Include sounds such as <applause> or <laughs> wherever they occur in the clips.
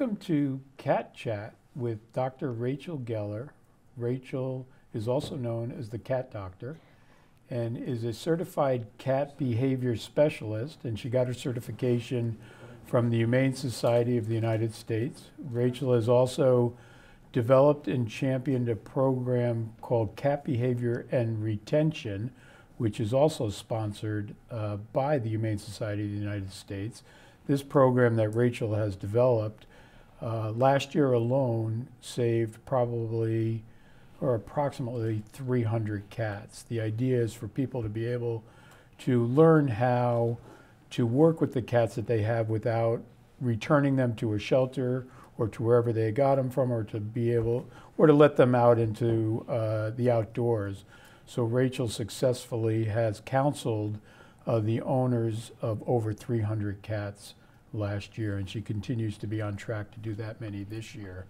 Welcome to Cat Chat with Dr. Rachel Geller. Rachel is also known as the Cat Doctor and is a certified cat behavior specialist, and she got her certification from the Humane Society of the United States. Rachel has also developed and championed a program called Cat Behavior and Retention, which is also sponsored uh, by the Humane Society of the United States. This program that Rachel has developed uh, last year alone saved probably or approximately 300 cats. The idea is for people to be able to learn how to work with the cats that they have without returning them to a shelter or to wherever they got them from or to be able or to let them out into uh, the outdoors so Rachel successfully has counseled uh, the owners of over 300 cats last year, and she continues to be on track to do that many this year.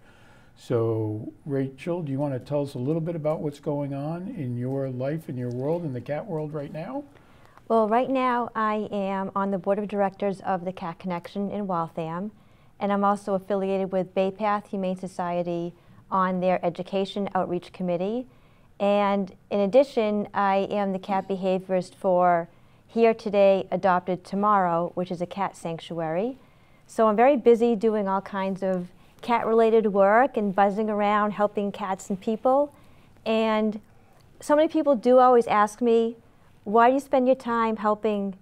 So, Rachel, do you want to tell us a little bit about what's going on in your life, in your world, in the cat world right now? Well, right now I am on the board of directors of the Cat Connection in Waltham, and I'm also affiliated with Bay Path Humane Society on their education outreach committee. And in addition, I am the cat behaviorist for Here Today, Adopted Tomorrow, which is a cat sanctuary. So I'm very busy doing all kinds of cat related work and buzzing around helping cats and people. And so many people do always ask me, why do you spend your time helping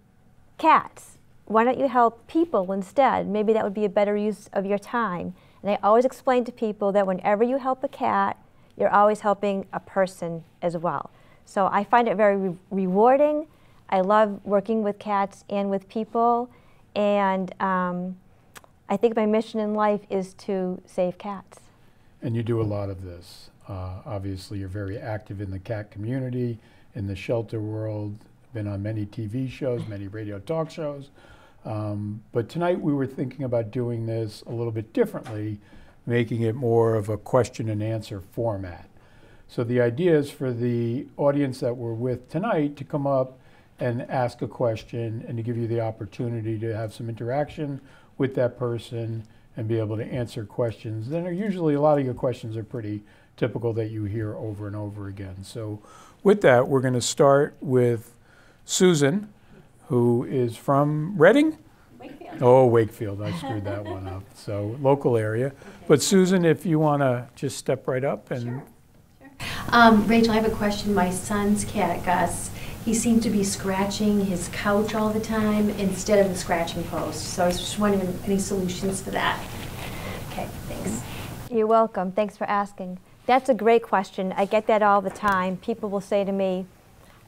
cats? Why don't you help people instead? Maybe that would be a better use of your time. And I always explain to people that whenever you help a cat, you're always helping a person as well. So I find it very re rewarding. I love working with cats and with people. And um, I think my mission in life is to save cats. And you do a lot of this. Uh, obviously, you're very active in the cat community, in the shelter world, been on many TV shows, many radio talk shows. Um, but tonight we were thinking about doing this a little bit differently making it more of a question and answer format. So the idea is for the audience that we're with tonight to come up and ask a question and to give you the opportunity to have some interaction with that person and be able to answer questions. Then usually a lot of your questions are pretty typical that you hear over and over again. So with that, we're going to start with Susan, who is from Reading? Wakefield. Oh, Wakefield, I screwed that one up. <laughs> So local area. Okay. But Susan, if you want to just step right up and. Sure. Sure. Um, Rachel, I have a question. My son's cat, Gus, he seemed to be scratching his couch all the time instead of the scratching post. So I was just wondering any solutions for that. Okay, thanks. You're welcome. Thanks for asking. That's a great question. I get that all the time. People will say to me,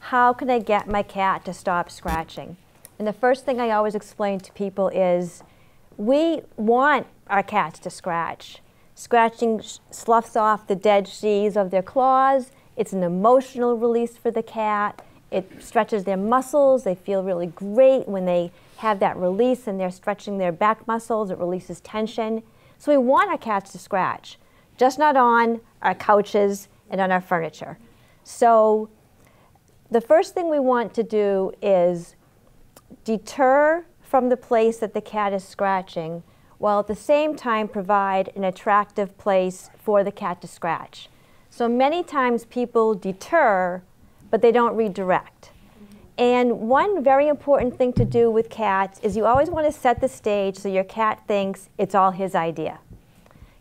how can I get my cat to stop scratching? And the first thing I always explain to people is we want our cats to scratch. Scratching sloughs off the dead sheaths of their claws. It's an emotional release for the cat. It stretches their muscles. They feel really great when they have that release and they're stretching their back muscles. It releases tension. So we want our cats to scratch, just not on our couches and on our furniture. So the first thing we want to do is deter from the place that the cat is scratching, while at the same time provide an attractive place for the cat to scratch. So many times people deter, but they don't redirect. And one very important thing to do with cats is you always want to set the stage so your cat thinks it's all his idea.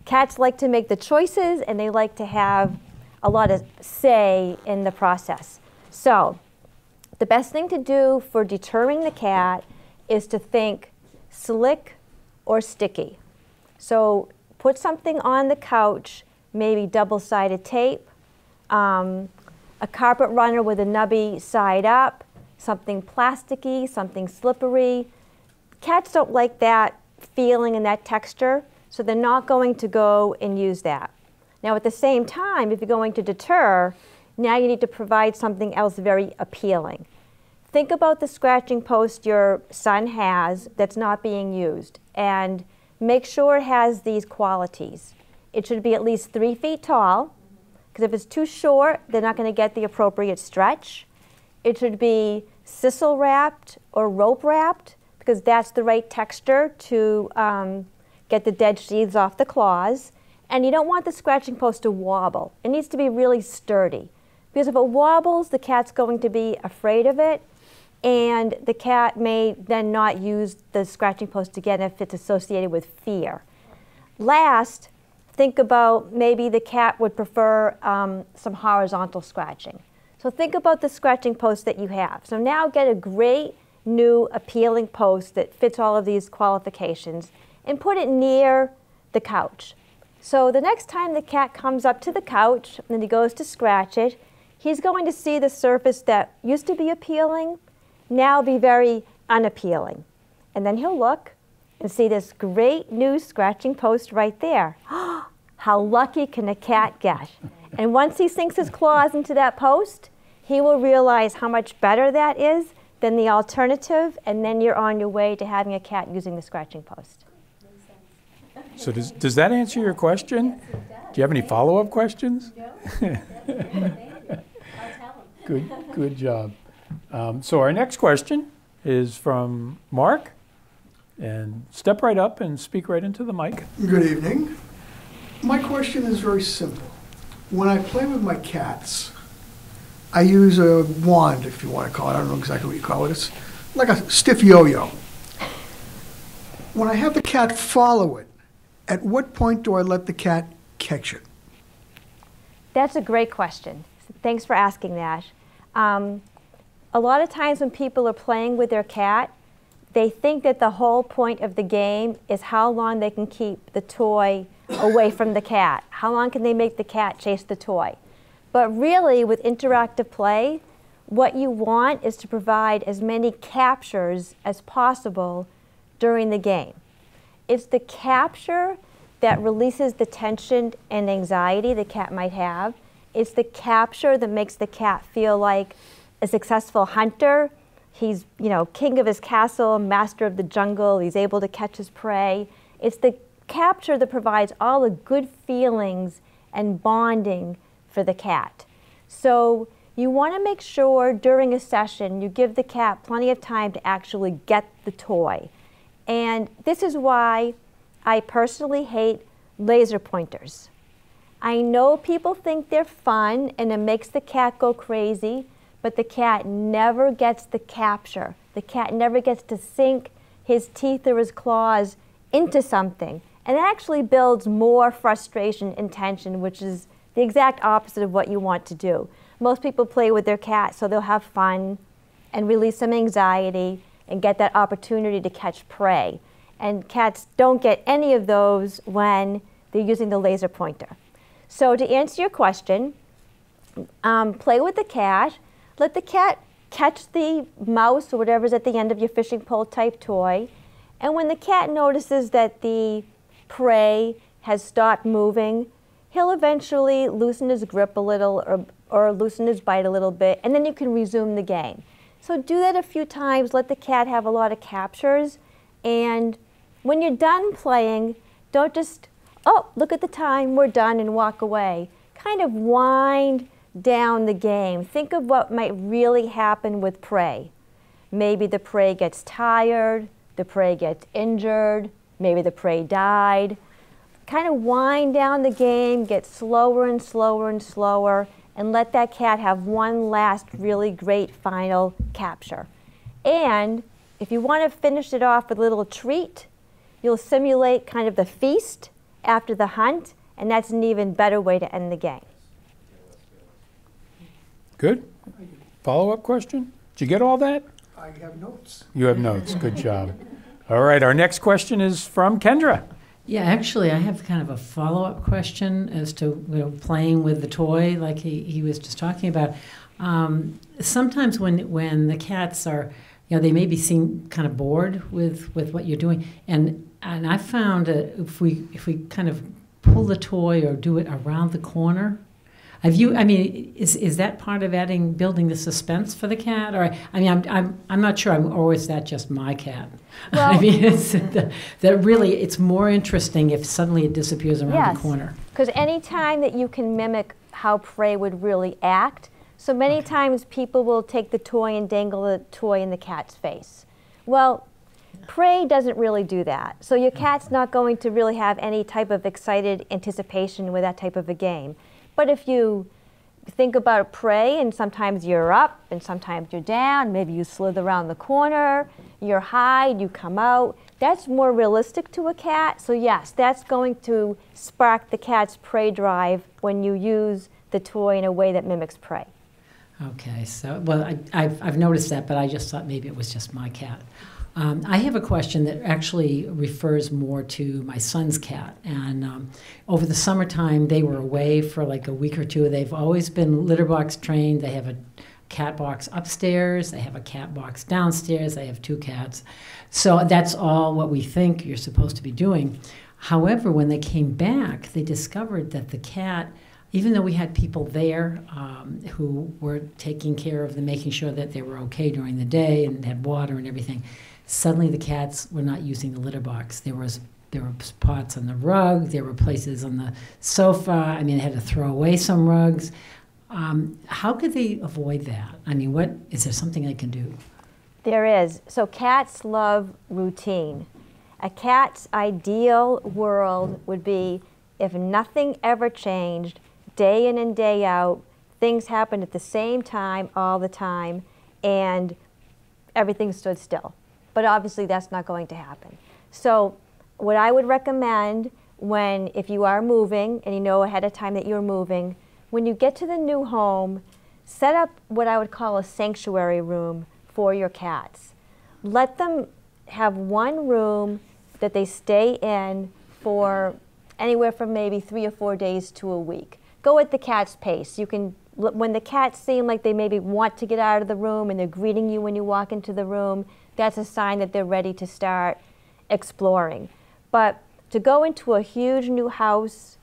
Cats like to make the choices and they like to have a lot of say in the process. So the best thing to do for deterring the cat is to think slick or sticky. So put something on the couch, maybe double-sided tape, um, a carpet runner with a nubby side up, something plasticky, something slippery. Cats don't like that feeling and that texture, so they're not going to go and use that. Now at the same time, if you're going to deter, now you need to provide something else very appealing. Think about the scratching post your son has that's not being used and make sure it has these qualities. It should be at least three feet tall, because if it's too short, they're not going to get the appropriate stretch. It should be sisal wrapped or rope wrapped, because that's the right texture to um, get the dead sheaths off the claws. And you don't want the scratching post to wobble. It needs to be really sturdy. Because if it wobbles, the cat's going to be afraid of it, and the cat may then not use the scratching post again if it's associated with fear. Last, think about maybe the cat would prefer um, some horizontal scratching. So think about the scratching post that you have. So now get a great new appealing post that fits all of these qualifications and put it near the couch. So the next time the cat comes up to the couch and he goes to scratch it, he's going to see the surface that used to be appealing now be very unappealing. And then he'll look and see this great new scratching post right there. <gasps> How lucky can a cat get? <laughs> And once he sinks his claws into that post, he will realize how much better that is than the alternative, and then you're on your way to having a cat using the scratching post. So does, does that answer your question? Do you have any follow-up questions? <laughs> Good, good job. Um, so our next question is from Mark. And step right up and speak right into the mic. Good evening. My question is very simple. When I play with my cats, I use a wand, if you want to call it. I don't know exactly what you call it. It's like a stiff yo-yo. When I have the cat follow it, at what point do I let the cat catch it? That's a great question. Thanks for asking that. Um, a lot of times when people are playing with their cat, they think that the whole point of the game is how long they can keep the toy away from the cat. How long can they make the cat chase the toy? But really, with interactive play, what you want is to provide as many captures as possible during the game. It's the capture that releases the tension and anxiety the cat might have. It's the capture that makes the cat feel like a successful hunter He's, you know, king of his castle, master of the jungle. He's able to catch his prey. It's the capture that provides all the good feelings and bonding for the cat. So you want to make sure during a session you give the cat plenty of time to actually get the toy. And this is why I personally hate laser pointers. I know people think they're fun and it makes the cat go crazy, but the cat never gets the capture. The cat never gets to sink his teeth or his claws into something. And it actually builds more frustration and tension, which is the exact opposite of what you want to do. Most people play with their cat so they'll have fun and release some anxiety and get that opportunity to catch prey. And cats don't get any of those when they're using the laser pointer. So to answer your question, um, play with the cat let the cat catch the mouse or whatever's at the end of your fishing pole type toy. And when the cat notices that the prey has stopped moving, he'll eventually loosen his grip a little or, or loosen his bite a little bit, and then you can resume the game. So do that a few times, let the cat have a lot of captures, and when you're done playing, don't just, oh, look at the time, we're done, and walk away. Kind of wind down the game. Think of what might really happen with prey. Maybe the prey gets tired, the prey gets injured, maybe the prey died. Kind of wind down the game, get slower and slower and slower, and let that cat have one last really great final capture. And if you want to finish it off with a little treat, you'll simulate kind of the feast after the hunt, and that's an even better way to end the game. Good. Follow-up question? Did you get all that? I have notes. You have notes. Good job. All right, our next question is from Kendra. Yeah, actually, I have kind of a follow up question as to you know, playing with the toy, like he, he was just talking about. Um, sometimes when when the cats are, you know, they may be seen kind of bored with, with what you're doing, and and I found that if we if we kind of pull the toy or do it around the corner have you? I mean, is is that part of adding building the suspense for the cat? Or I mean, I'm I'm, I'm not sure. I'm, or is that just my cat? <laughs> Well, I mean, it's the, that really it's more interesting if suddenly it disappears around yes, the corner. Because any time that you can mimic how prey would really act, so many okay. times people will take the toy and dangle the toy in the cat's face. Well, Prey doesn't really do that. So your cat's not going to really have any type of excited anticipation with that type of a game. But if you think about prey and sometimes you're up and sometimes you're down, maybe you slither around the corner, you're hide, you come out, that's more realistic to a cat. So yes, that's going to spark the cat's prey drive when you use the toy in a way that mimics prey. Okay, so, well, I, I've, I've noticed that, but I just thought maybe it was just my cat. Um, I have a question that actually refers more to my son's cat. And um, over the summertime, they were away for like a week or two. They've always been litter box trained. They have a cat box upstairs, they have a cat box downstairs, they have two cats. So that's all what we think you're supposed to be doing. However, when they came back, they discovered that the cat even though we had people there um, who were taking care of them, making sure that they were okay during the day and had water and everything, suddenly the cats were not using the litter box. There was there were spots on the rug. There were places on the sofa. I mean, they had to throw away some rugs. Um, how could they avoid that? I mean, what is there something I can do? There is. So cats love routine. A cat's ideal world would be if nothing ever changed, day in and day out, things happened at the same time all the time, and everything stood still. But obviously, that's not going to happen. So, what I would recommend when, if you are moving and you know ahead of time that you're moving, when you get to the new home, set up what I would call a sanctuary room for your cats. Let them have one room that they stay in for anywhere from maybe three or four days to a week. Go at the cat's pace. You can, when the cats seem like they maybe want to get out of the room and they're greeting you when you walk into the room, that's a sign that they're ready to start exploring. But to go into a huge new house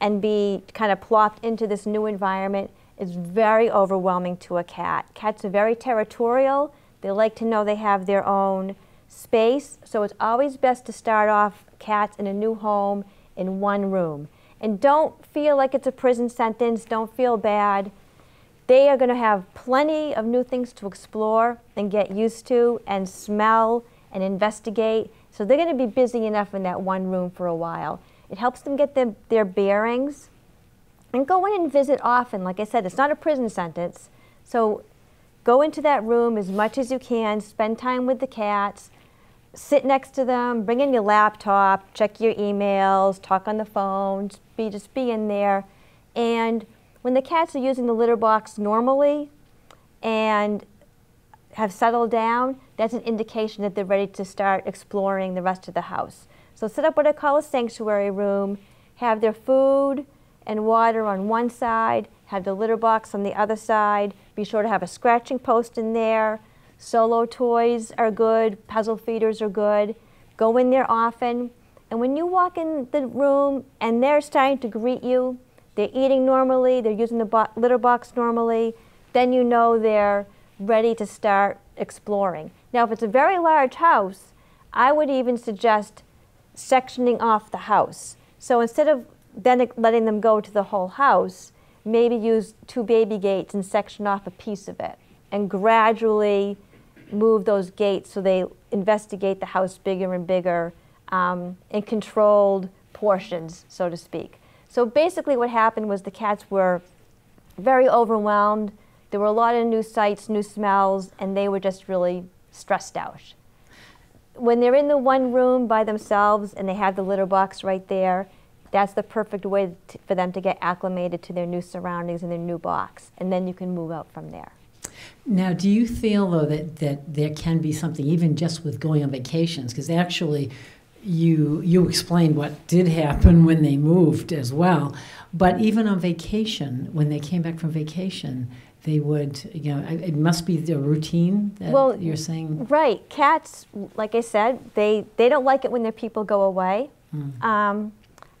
and be kind of plopped into this new environment is very overwhelming to a cat. Cats are very territorial. They like to know they have their own space. So it's always best to start off cats in a new home in one room. And don't feel like it's a prison sentence. Don't feel bad. They are going to have plenty of new things to explore and get used to and smell and investigate. So they're going to be busy enough in that one room for a while. It helps them get their, their bearings and go in and visit often. Like I said, it's not a prison sentence. So go into that room as much as you can, spend time with the cats, sit next to them, bring in your laptop, check your emails, talk on the phone, be just be in there. And when the cats are using the litter box normally and have settled down, that's an indication that they're ready to start exploring the rest of the house. So set up what I call a sanctuary room, have their food and water on one side, have the litter box on the other side. Be sure to have a scratching post in there, Solo toys are good, puzzle feeders are good. Go in there often. And when you walk in the room and they're starting to greet you, they're eating normally, they're using the bo litter box normally, then you know they're ready to start exploring. Now, if it's a very large house, I would even suggest sectioning off the house. So instead of then letting them go to the whole house, maybe use two baby gates and section off a piece of it and gradually move those gates so they investigate the house bigger and bigger um, in controlled portions, so to speak. So basically, what happened was the cats were very overwhelmed. There were a lot of new sights, new smells, and they were just really stressed out. When they're in the one room by themselves and they have the litter box right there, that's the perfect way to, for them to get acclimated to their new surroundings and their new box. And then you can move out from there. Now, do you feel though that, that there can be something even just with going on vacations? Because actually, you you explained what did happen when they moved as well. But even on vacation, when they came back from vacation, they would you know it must be the routine that well, you're saying. Right, cats, like I said, they they don't like it when their people go away. Mm. Um,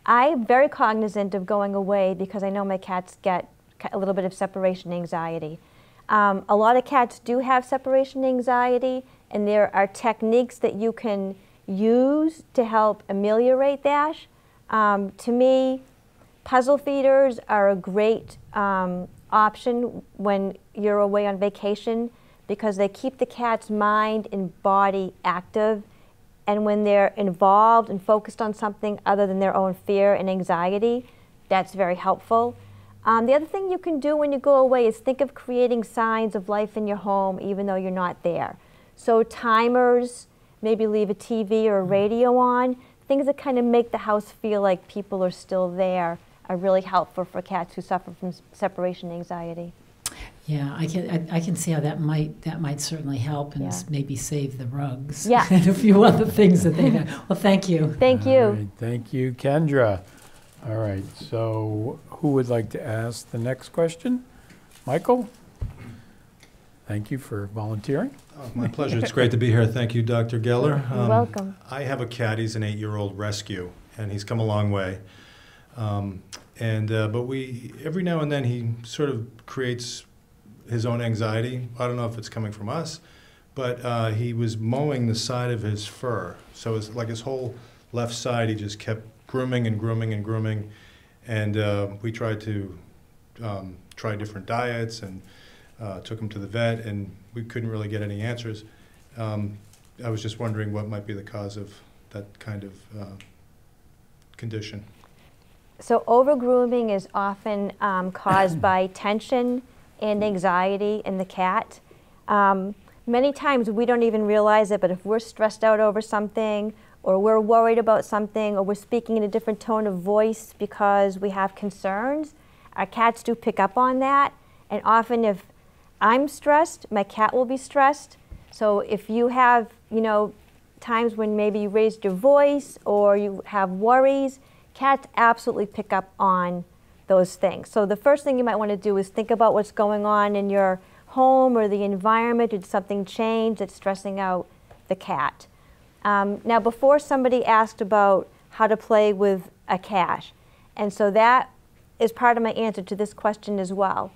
I'm very cognizant of going away because I know my cats get a little bit of separation anxiety. Um, a lot of cats do have separation anxiety, and there are techniques that you can use to help ameliorate that. Um, to me, puzzle feeders are a great um, option when you're away on vacation because they keep the cat's mind and body active And when they're involved and focused on something other than their own fear and anxiety, that's very helpful. Um, the other thing you can do when you go away is think of creating signs of life in your home even though you're not there. So timers, maybe leave a TV or a hmm. radio on, things that kind of make the house feel like people are still there are really helpful for cats who suffer from separation anxiety. Yeah, I can, I, I can see how that might, that might certainly help and Yeah. maybe save the rugs. Yeah. <laughs> And a few other things that they, well, thank you. Thank you. right, Thank you, Kendra. All right, so who would like to ask the next question? Michael? Thank you for volunteering. Oh, My pleasure. It's great to be here. Thank you, Dr. Geller. You're Um, welcome. I have a cat. He's an eight-year-old rescue, and he's come a long way. Um, and uh, but we every now and then he sort of creates his own anxiety. I don't know if it's coming from us, but uh, he was mowing the side of his fur, so it's like his whole left side. He just kept grooming and grooming and grooming, and uh, we tried to um, try different diets and uh, took him to the vet, and we couldn't really get any answers. Um, I was just wondering what might be the cause of that kind of uh, condition. So over grooming is often um, caused <coughs> by tension and anxiety in the cat. Um, many times we don't even realize it, but if we're stressed out over something, or we're worried about something, or we're speaking in a different tone of voice because we have concerns, our cats do pick up on that. And often, if I'm stressed, my cat will be stressed. So if you have, you know, times when maybe you raised your voice or you have worries, cats absolutely pick up on those things. So the first thing you might want to do is think about what's going on in your home or the environment. Did something change that's stressing out the cat? Um, now, before somebody asked about how to play with a cat, and so that is part of my answer to this question as well.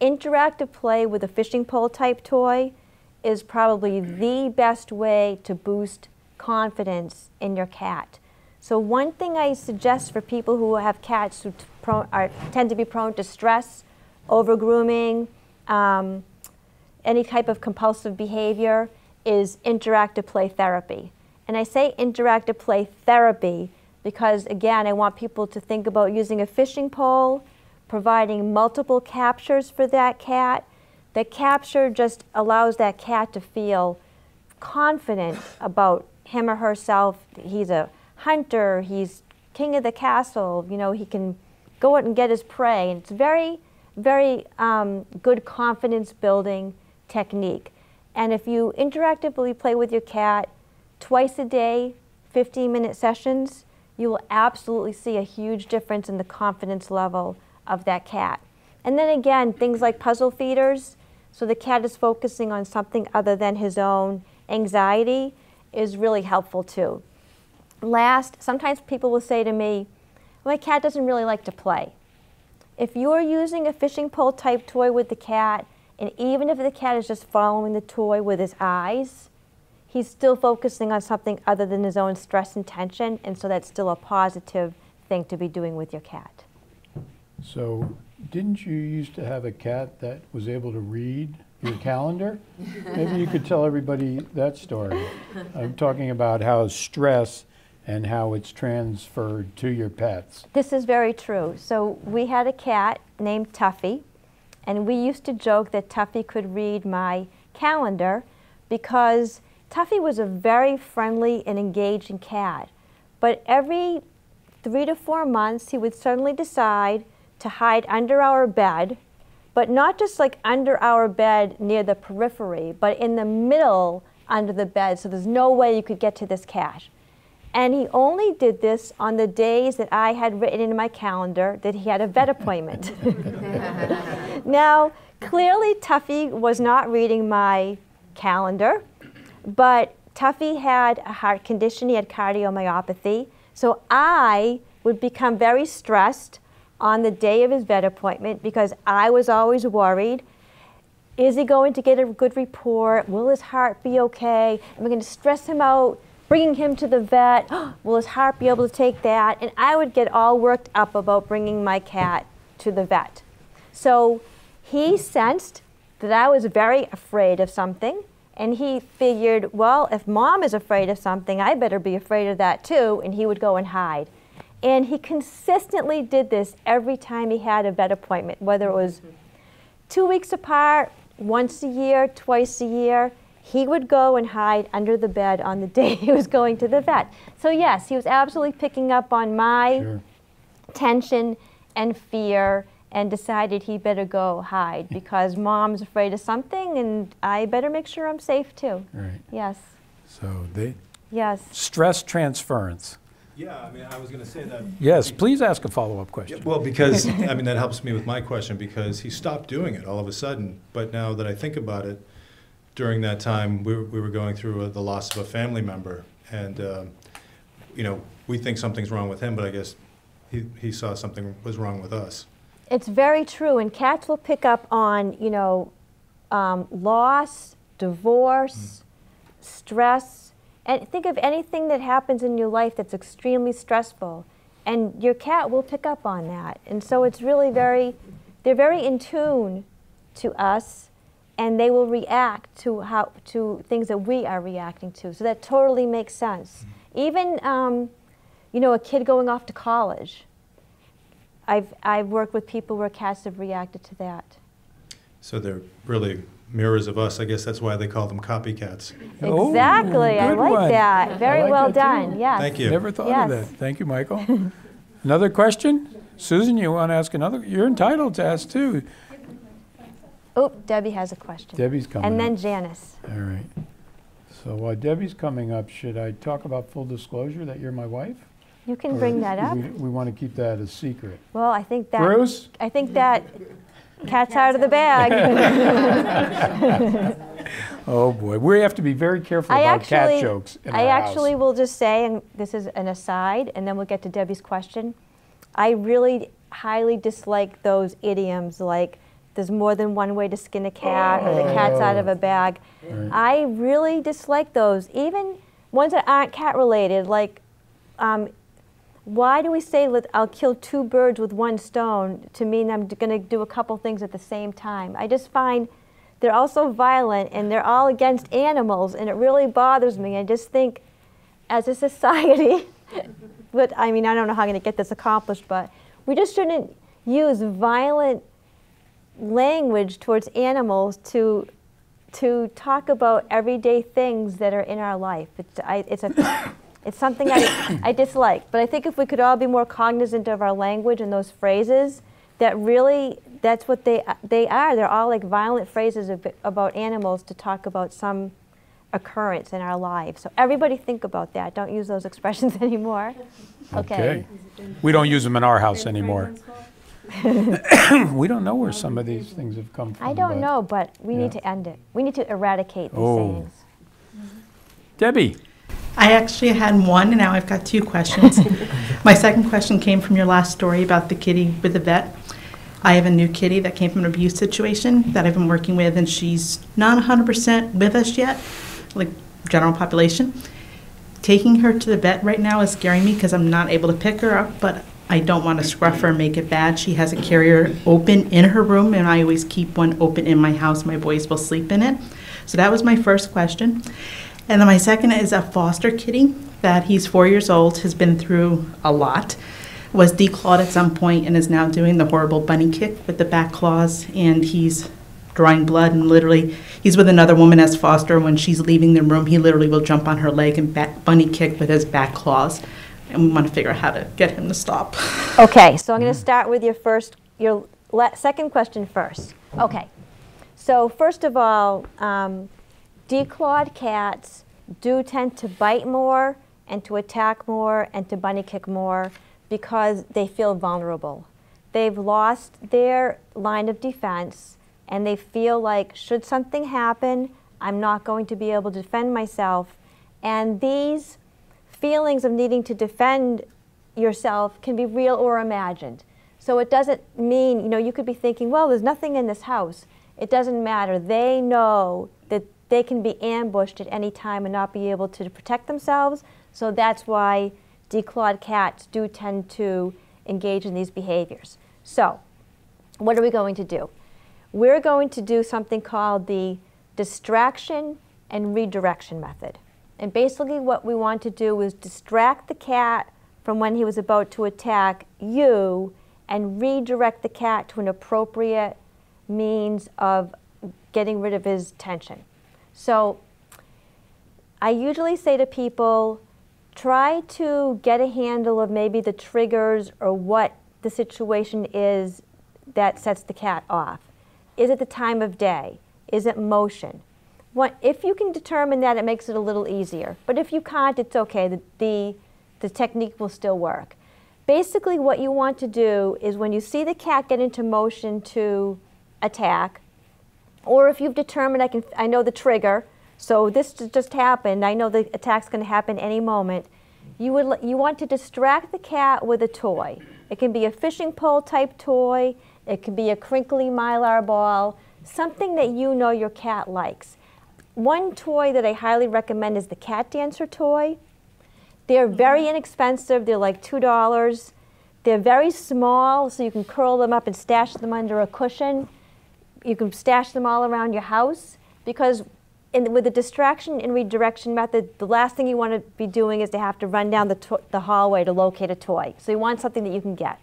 Interactive play with a fishing pole type toy is probably the best way to boost confidence in your cat. So one thing I suggest for people who have cats who are, tend to be prone to stress, over grooming, um, any type of compulsive behavior is interactive play therapy. And I say interactive play therapy because, again, I want people to think about using a fishing pole, providing multiple captures for that cat. The capture just allows that cat to feel confident about him or herself. He's a hunter, he's king of the castle, you know, he can go out and get his prey. And it's very, very um, good confidence building technique. And if you interactively play with your cat twice a day, 15 minute sessions, you will absolutely see a huge difference in the confidence level of that cat. And then again, things like puzzle feeders, so the cat is focusing on something other than his own anxiety, is really helpful too. Last, sometimes people will say to me, my cat doesn't really like to play. If you're using a fishing pole type toy with the cat, and even if the cat is just following the toy with his eyes, he's still focusing on something other than his own stress and tension, and so that's still a positive thing to be doing with your cat. So, didn't you used to have a cat that was able to read your calendar? Maybe you could tell everybody that story. I'm talking about how stress and how it's transferred to your pets. This is very true. So we had a cat named Tuffy, and we used to joke that Tuffy could read my calendar because Tuffy was a very friendly and engaging cat. But every three to four months, he would suddenly decide to hide under our bed, but not just like under our bed near the periphery, but in the middle under the bed, so there's no way you could get to this cat. And he only did this on the days that I had written in my calendar that he had a vet appointment. <laughs> now, clearly, Tuffy was not reading my calendar, but Tuffy had a heart condition, he had cardiomyopathy. So I would become very stressed on the day of his vet appointment because I was always worried. Is he going to get a good report? Will his heart be okay? Am I going to stress him out? Bringing him to the vet, <gasps> will his heart be able to take that? And I would get all worked up about bringing my cat to the vet. So he sensed that I was very afraid of something, And he figured, well, if mom is afraid of something, I better be afraid of that too. And he would go and hide. And he consistently did this every time he had a vet appointment, whether it was two weeks apart, once a year, twice a year. He would go and hide under the bed on the <laughs> day he was going to the vet. So, yes, he was absolutely picking up on my Sure. tension and fear and decided he better go hide because mom's afraid of something and I better make sure I'm safe too. Right. Yes, So they, yes. stress transference. Yeah, I mean, I was going to say that. Yes, please ask a follow-up Yeah, question. Well, because, I mean, that helps me with my question, because he stopped doing it all of a sudden. But now that I think about it, during that time, we were, we were going through uh, the loss of a family member. And, um, you know, we think something's wrong with him, but I guess he, he saw something was wrong with us. It's very true, and cats will pick up on, you know, um, loss, divorce, stress, and think of anything that happens in your life that's extremely stressful, and your cat will pick up on that. And so it's really very, they're very in tune to us, and they will react to how to things that we are reacting to. So that totally makes sense. Even, um, you know, a kid going off to college. I've, I've worked with people where cats have reacted to that. So they're really mirrors of us. I guess that's why they call them copycats. Oh, exactly. I like one. that. Very like well that, too. done. Yes. Thank you. Never thought Yes. of that. Thank you, Michael. <laughs> Another question? Susan, you want to ask another? You're entitled to ask too. Oh, Debbie has a question. Debbie's coming and then up. Janice. All right. So while Debbie's coming up, should I talk about full disclosure that you're my wife? You can Or bring that up. We, we want to keep that a secret. Well, I think that. Bruce? I think that cat's out of the bag. <laughs> Oh, boy. We have to be very careful I about cat actually, jokes in I our house. actually will just say, and this is an aside, and then we'll get to Debbie's question. I really highly dislike those idioms like "there's more than one way to skin a cat" or "the cat's out of a bag." Right. I really dislike those, even ones that aren't cat related. Like, um, why do we say I'll kill two birds with one stone to mean I'm going to do a couple things at the same time? I just find they're all so violent and they're all against animals, and it really bothers me. I just think, as a <laughs> society, but I mean, I don't know how I'm going to get this accomplished, but we just shouldn't use violent language towards animals to to talk about everyday things that are in our life. It's, I, it's, a, <coughs> it's something I, <coughs> I dislike. But I think if we could all be more cognizant of our language and those phrases, that really, that's what they, they are. They're all like violent phrases of, about animals to talk about some occurrence in our lives. So everybody think about that. Don't use those <laughs> expressions anymore. Okay. We don't use them in our house anymore. <coughs> <coughs> We don't know where some of these things have come from. I don't but- know, but we need to end it. We need to eradicate these Oh. sayings. Debbie, I actually had one, and now I've got two questions. <laughs> My second question came from your last story about the kitty with the vet. I have a new kitty that came from an abuse situation that I've been working with, and she's not 100% with us yet, like general population. Taking her to the vet right now is scaring me because I'm not able to pick her up, but I don't want to scruff her and make it bad. She has a carrier open in her room, and I always keep one open in my house. My boys will sleep in it. So that was my first question. And then my second is a foster kitty that he's four years old, has been through a lot, was declawed at some point, and is now doing the horrible bunny kick with the back claws, and he's drawing blood and literally he's with another woman as foster. When she's leaving the room he literally will jump on her leg and back, bunny kick with his back claws. And we want to figure out how to get him to stop. <laughs> Okay, so I'm going to start with your first, your second question first. Okay, so first of all, um, declawed cats do tend to bite more and to attack more and to bunny kick more because they feel vulnerable. They've lost their line of defense and they feel like, should something happen, I'm not going to be able to defend myself. And these feelings of needing to defend yourself can be real or imagined. So it doesn't mean, you know, you could be thinking, well, there's nothing in this house. It doesn't matter. They know they can be ambushed at any time and not be able to protect themselves. So that's why declawed cats do tend to engage in these behaviors. So, what are we going to do? We're going to do something called the distraction and redirection method. And basically, what we want to do is distract the cat from when he was about to attack you and redirect the cat to an appropriate means of getting rid of his tension. So, I usually say to people, try to get a handle of maybe the triggers or what the situation is that sets the cat off. Is it the time of day? Is it motion? What, if you can determine that, it makes it a little easier. But if you can't, it's okay. The, the, the technique will still work. Basically, what you want to do is when you see the cat get into motion to attack, or if you've determined I can, I know the trigger, so this just happened. I know the attack's going to happen any moment. You would you want to distract the cat with a toy. It can be a fishing pole type toy. It can be a crinkly mylar ball, something that you know your cat likes. One toy that I highly recommend is the cat dancer toy. They're very mm-hmm. inexpensive. They're like two dollars. They're very small, so you can curl them up and stash them under a cushion. You can stash them all around your house because in, with the distraction and redirection method, the last thing you want to be doing is to have to run down the, the hallway to locate a toy. So you want something that you can get.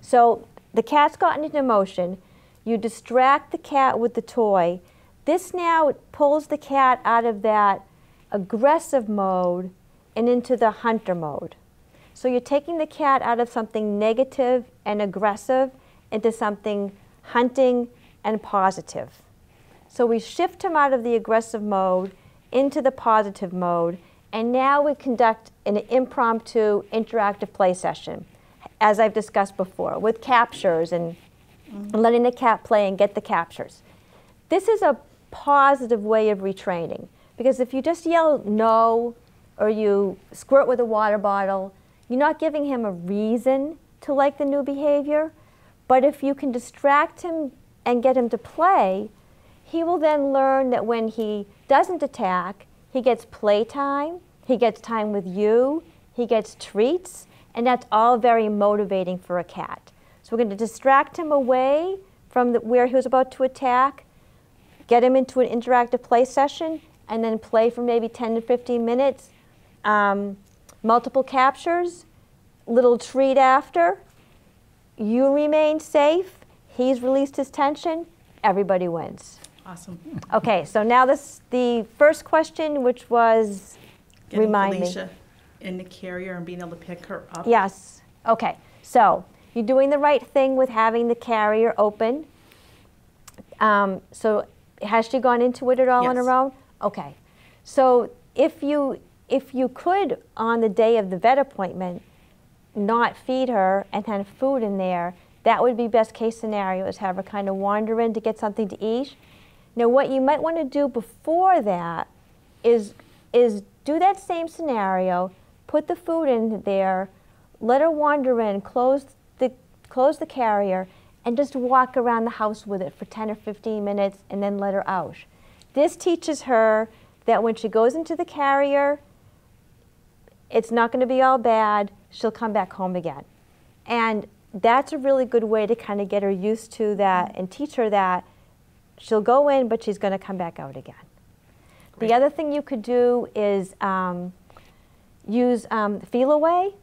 So the cat's gotten into motion. You distract the cat with the toy. This now pulls the cat out of that aggressive mode and into the hunter mode. So you're taking the cat out of something negative and aggressive into something hunting and positive. So we shift him out of the aggressive mode into the positive mode, and now we conduct an impromptu interactive play session, as I've discussed before, with captures and mm-hmm. letting the cat play and get the captures. This is a positive way of retraining because if you just yell no or you squirt with a water bottle, you're not giving him a reason to like the new behavior. But if you can distract him and get him to play, he will then learn that when he doesn't attack, he gets playtime, he gets time with you, he gets treats, and that's all very motivating for a cat. So we're going to distract him away from the, where he was about to attack, get him into an interactive play session, and then play for maybe 10 to 15 minutes. Um, multiple captures, little treat after. You remain safe. He's released his tension. Everybody wins. Awesome. Okay, so now this the first question, which was Getting remind me. In the carrier and being able to pick her up. Yes. Okay. So you're doing the right thing with having the carrier open. Um, so has she gone into it at all on her Yes. own? Okay. So if you if you could on the day of the vet appointment not feed her and have food in there, that would be best case scenario is have her kind of wander in to get something to eat. Now what you might want to do before that is is do that same scenario, put the food in there, let her wander in, close the close the carrier, and just walk around the house with it for 10 or 15 minutes and then let her out. This teaches her that when she goes into the carrier, it's not going to be all bad. She'll come back home again. And that's a really good way to kind of get her used to that and teach her that she'll go in, but she's going to come back out again. Great. The other thing you could do is um, use um, Feliway.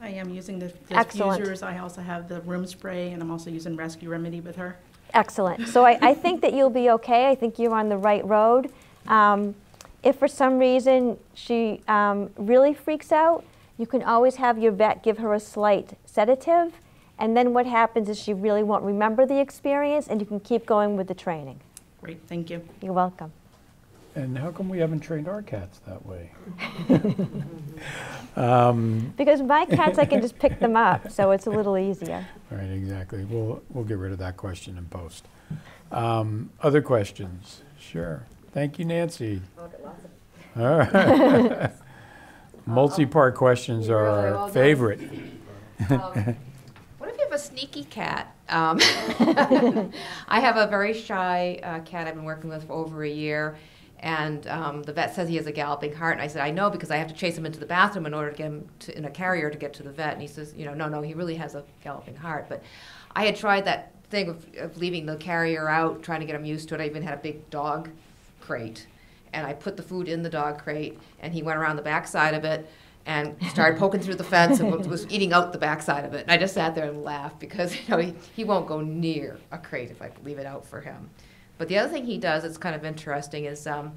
I am using the Excellent. diffusers. I also have the room spray, and I'm also using Rescue Remedy with her. Excellent. So I, I think that you'll be okay. I think you're on the right road. Um, if for some reason she um, really freaks out, you can always have your vet give her a slight sedative. And then what happens is she really won't remember the experience and you can keep going with the training. Great, thank you. You're welcome. And how come we haven't trained our cats that way? <laughs> um, Because my cats, I can just pick them up, so it's a little easier. right, exactly. We'll we'll get rid of that question in post. Um, other questions? Sure. Thank you, Nancy. All right. <laughs> <laughs> Multi-part questions You're our favorite. Um, What if you have a sneaky cat? Um, <laughs> I have a very shy uh, cat I've been working with for over a year, and um, the vet says he has a galloping heart. And I said, I know because I have to chase him into the bathroom in order to get him to, in a carrier to get to the vet. And he says, you know, no, no, he really has a galloping heart. But I had tried that thing of, of leaving the carrier out, trying to get him used to it. I even had a big dog crate. and I put the food in the dog crate, and he went around the backside of it and started poking through the fence and <laughs> was- eating out the backside of it. And I just sat there and laughed because, <laughs> you know, he, he won't go near a crate if I leave it out for him. But the other thing he does that's kind of interesting is, um,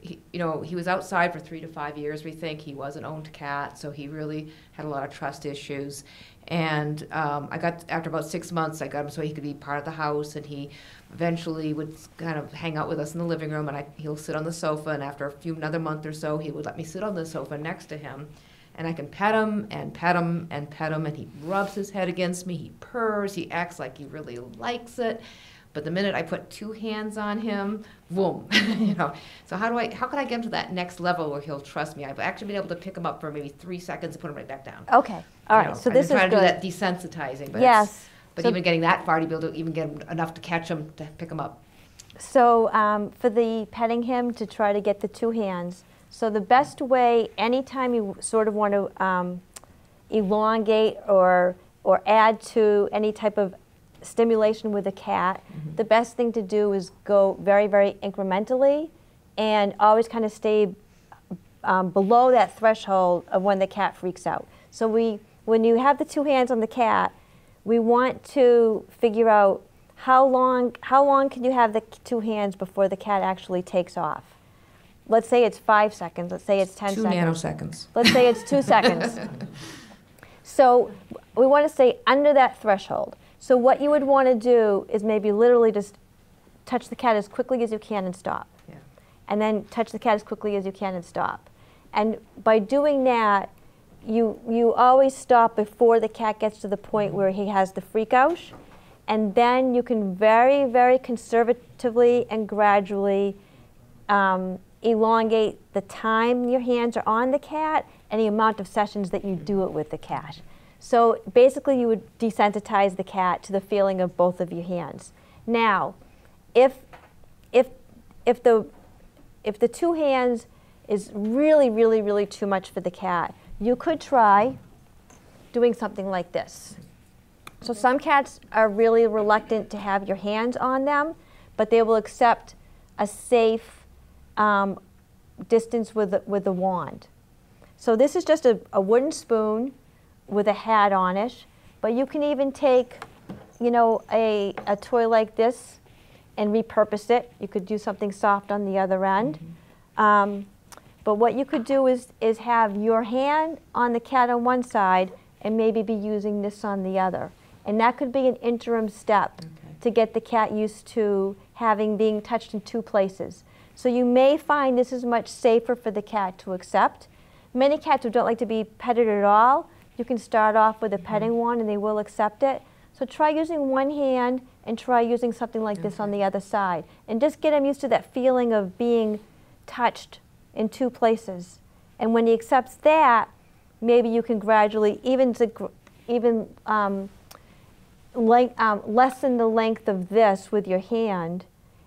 he, you know, he was outside for three to five years, we think. He was an owned cat, so he really had a lot of trust issues. And um, I got, after about six months, I got him so he could be part of the house, and he eventually would kind of hang out with us in the living room, and I, he'll sit on the sofa, and after a few, another month or so, he would let me sit on the sofa next to him. And I can pet him and pet him and pet him, and he rubs his head against me, he purrs, he acts like he really likes it. But the minute I put two hands on him, boom, <laughs> you know. So how do I? How can I get him to that next level where he'll trust me? I've actually been able to pick him up for maybe three seconds and put him right back down. Okay, all You right, know, so I've this been is trying to do that desensitizing, but Yes. but So- even getting that far to be able to even get him enough to catch him to pick him up. So um, for the petting him, to try to get the two hands. So the best way, anytime you sort of want to um, elongate or or add to any type of stimulation with a cat, the best thing to do is go very very incrementally, and always kind of stay um, below that threshold of when the cat freaks out. So we, when you have the two hands on the cat, we want to figure out how long, how long can you have the two hands before the cat actually takes off. Let's say it's five seconds. Let's say it's ten Two seconds. nanoseconds. Let's say it's two seconds. <laughs> So we want to stay under that threshold. So what you would want to do is maybe literally just touch the cat as quickly as you can and stop Yeah. and then touch the cat as quickly as you can and stop. And by doing that, you, you always stop before the cat gets to the point where he has the freak out. And then you can very, very conservatively and gradually um, elongate the time your hands are on the cat and the amount of sessions that you do it with the cat. So basically, you would desensitize the cat to the feeling of both of your hands. Now, if if if the if the two hands is really, really, really too much for the cat, you could try doing something like this. So some cats are really reluctant to have your hands on them, but they will accept a safe um, distance with with the wand. So this is just a, a wooden spoon with a hat on it, but you can even take, you know, a, a toy like this and repurpose it. You could do something soft on the other end. Um, but what you could do is, is have your hand on the cat on one side and maybe be using this on the other. And that could be an interim step to get the cat used to having being touched in two places. So you may find this is much safer for the cat to accept. Many cats who don't like to be petted at all, you can start off with a petting wand and they will accept it. So try using one hand and try using something like this on the other side. And just get him used to that feeling of being touched in two places. And when he accepts that, maybe you can gradually even to, even um, length, um, lessen the length of this with your hand,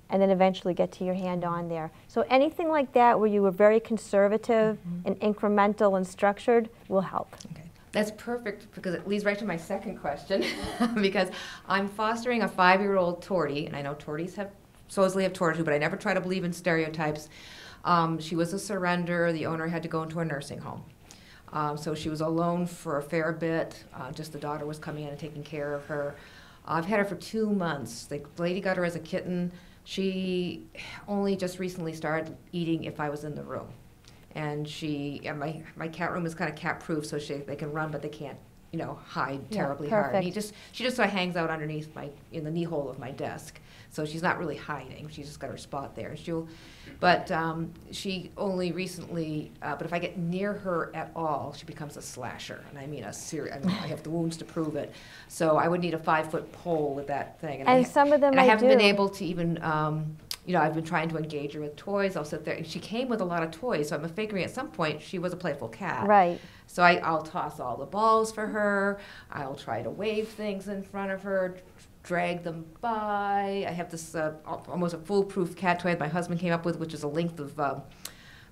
and then eventually get to your hand on there. So anything like that, where you were very conservative and incremental and structured, will help. Okay. That's perfect because it leads right to my second question. <laughs> because I'm fostering a five year old tortie, and I know torties have supposedly have tortie, but I never try to believe in stereotypes. Um, she was a surrender. The owner had to go into a nursing home. Um, so she was alone for a fair bit. Uh, just the daughter was coming in and taking care of her. I've had her for two months. The lady got her as a kitten. She only just recently started eating if I was in the room and she and my my cat room is kind of cat proof so she they can run but they can't you know hide Yeah, terribly hard. And he just she just sort of hangs out underneath my in the knee hole of my desk. So she's not really hiding. She's just got her spot there. She'll but um, she only recently uh, but if i get near her at all she becomes a slasher. And i mean a serious I, mean, I have the wounds to prove it. So i would need a five foot pole with that thing. I And ha- some of them and i I haven't been able to even um, you know, I've been trying to engage her with toys. I'll sit there. and She came with a lot of toys, so I'm figuring at some point she was a playful cat. Right. So I, I'll toss all the balls for her. I'll try to wave things in front of her, drag them by. I have this uh, almost a foolproof cat toy that my husband came up with, which is a length of um,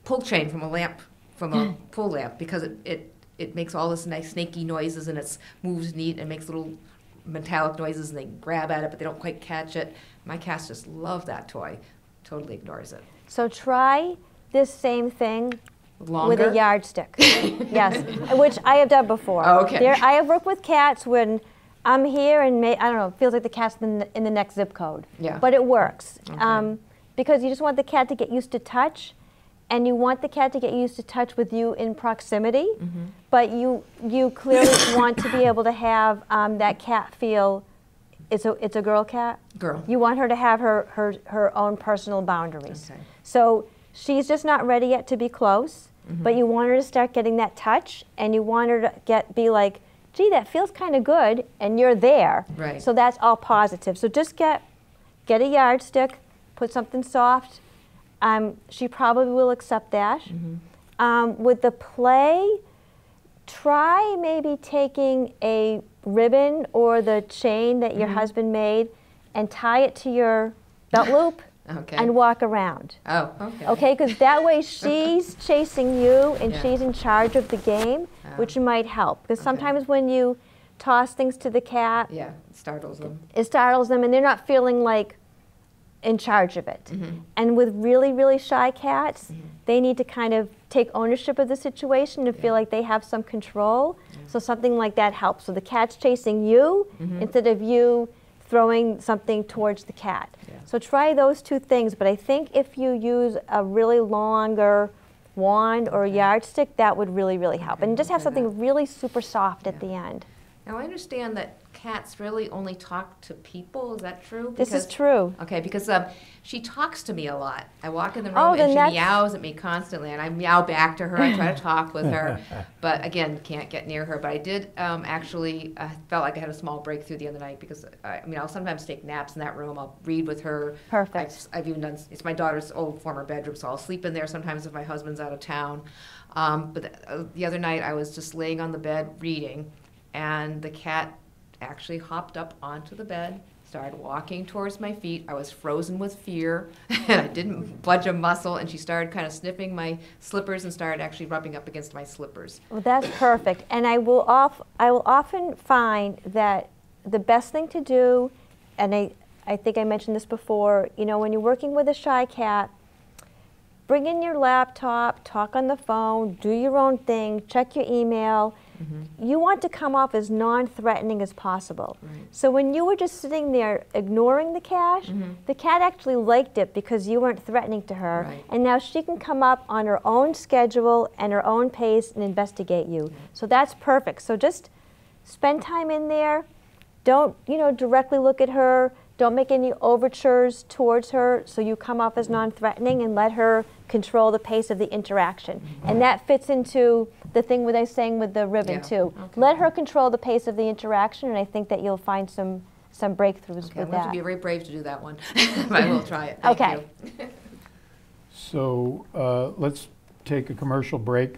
pull chain from a lamp, from a pull lamp, because it, it, it makes all this nice snaky noises and it moves neat and makes little metallic noises and they grab at it, but they don't quite catch it. My cats just love that toy. Totally ignores it. So try this same thing Longer? with a yardstick. <laughs> yes, which I have done before. Oh, okay. There, I have worked with cats when I'm here and may, I don't know, it feels like the cat's in the, in the next zip code. Yeah. But it works Okay. um, because you just want the cat to get used to touch, and you want the cat to get used to touch with you in proximity. Mm-hmm. But you you clearly want to be able to have um, that cat feel. It's a it's a girl cat. Girl. You want her to have her her, her own personal boundaries. Okay. So she's just not ready yet to be close, Mm-hmm. but you want her to start getting that touch, and you want her to get be like, gee, that feels kind of good, and you're there. Right. So that's all positive. So just get get a yardstick, put something soft. Um, she probably will accept that. Mm-hmm. Um, with the play, try maybe taking a ribbon or the chain that your mm-hmm. husband made and tie it to your belt <laughs> loop Okay. and walk around. Oh, okay. Okay, because that way <laughs> she's chasing you and Yeah. she's in charge of the game, oh. which might help. Because Okay. sometimes when you toss things to the cat, Yeah, it startles them. it startles them and they're not feeling like in charge of it. Mm-hmm. And with really, really shy cats, mm-hmm. they need to kind of take ownership of the situation and feel like they have some control. So something like that helps. So the cat's chasing you mm-hmm. instead of you throwing something towards the cat. Yeah. So try those two things. But I think if you use a really longer wand or yardstick, that would really, really help. Okay, And just have something really super soft at the end. Now, I understand that cats really only talk to people. Is that true? This is true. Okay, because um, she talks to me a lot. I walk in the room Oh, and she that's- meows at me constantly, and I meow back to her. I try to <laughs> talk with her, <laughs> but again, can't get near her. But I did um, actually uh, felt like I had a small breakthrough the other night because I, I mean I'll sometimes take naps in that room. I'll read with her. Perfect. I've, I've even done. It's my daughter's old former bedroom, so I'll sleep in there sometimes if my husband's out of town. Um, but the, uh, the other night I was just laying on the bed reading, and the cat actually hopped up onto the bed, started walking towards my feet. I was frozen with fear, <laughs> and I didn't budge a muscle. And she started kind of sniffing my slippers and started actually rubbing up against my slippers. Well, that's perfect. And I will off, I will often find that the best thing to do, and I, I think I mentioned this before, you know, when you're working with a shy cat, bring in your laptop, talk on the phone, do your own thing, check your email. Mm-hmm. You want to come off as non-threatening as possible. Right. So when you were just sitting there ignoring the cat, mm-hmm. the cat actually liked it because you weren't threatening to her. Right. And now she can come up on her own schedule and her own pace and investigate you. So that's perfect. So just spend time in there. Don't, you know, directly look at her. Don't make any overtures towards her so you come off as mm-hmm. non-threatening and let her control the pace of the interaction. And that fits into the thing with I was saying with the ribbon Yeah. too. Okay. Let her control the pace of the interaction and I think that you'll find some some breakthroughs Okay, I'm with going to that. be very brave to do that one. <laughs> but I will try it. Thank Okay. you. So uh, let's take a commercial break.